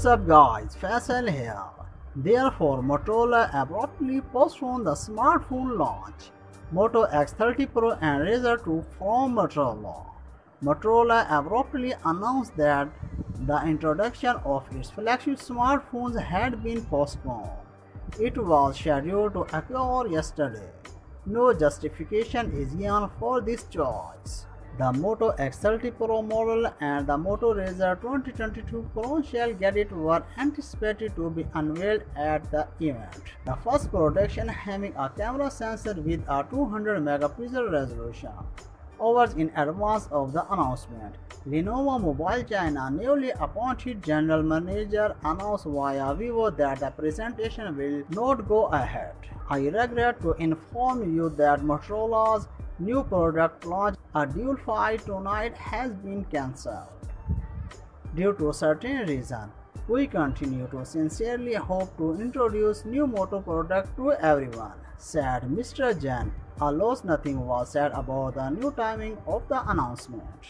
What's up guys, Faisal here. Therefore, Motorola abruptly postponed the smartphone launch. Moto X30 Pro and Razr 2 from Motorola. Motorola abruptly announced that the introduction of its flagship smartphones had been postponed. It was scheduled to occur yesterday. No justification is given for this choice. The Moto X30 Pro model and the Moto Razr 2022 Pro shall get it were anticipated to be unveiled at the event. The first production having a camera sensor with a 200 megapixel resolution. Hours in advance of the announcement, Lenovo Mobile China newly appointed general manager announced via Weibo that the presentation will not go ahead. I regret to inform you that Motorola's new product launch, a dual fight tonight, has been cancelled. Due to certain reason, we continue to sincerely hope to introduce new Moto product to everyone, said Mr. Jin. Although nothing was said about the new timing of the announcement.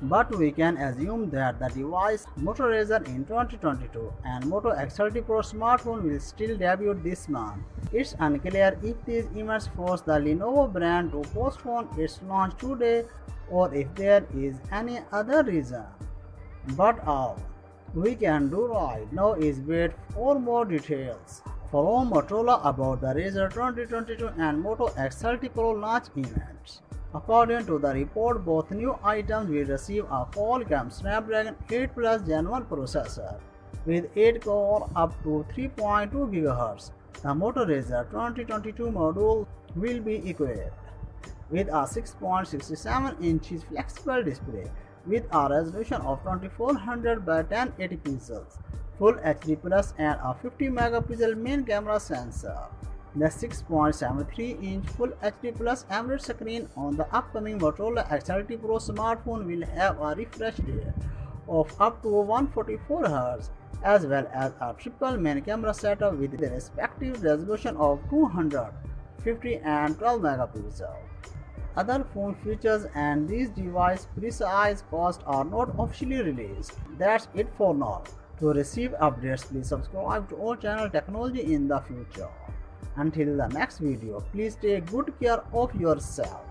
But we can assume that the device Moto Razr in 2022 and Moto X30 Pro smartphone will still debut this month. It's unclear if these events force the Lenovo brand to postpone its launch today or if there is any other reason. But all we can do right now is wait for more details from Motorola about the Razr 2022 and Moto X30 Pro launch events. According to the report, both new items will receive a Qualcomm Snapdragon 8 Plus Gen 1 processor with 8 core up to 3.2 GHz. The Moto Razr 2022 module will be equipped with a 6.67 inches flexible display with a resolution of 2400 by 1080 pixels, full HD plus and a 50 megapixel main camera sensor. The 6.73-inch Full HD Plus AMOLED screen on the upcoming Motorola X30 Pro smartphone will have a refresh rate of up to 144Hz as well as a triple main camera setup with the respective resolution of 200, 50 and 12 megapixel. Other phone features and these device precise cost are not officially released. That's it for now. To receive updates, please subscribe to our channel Technology in the Future. Until the next video, please take good care of yourself.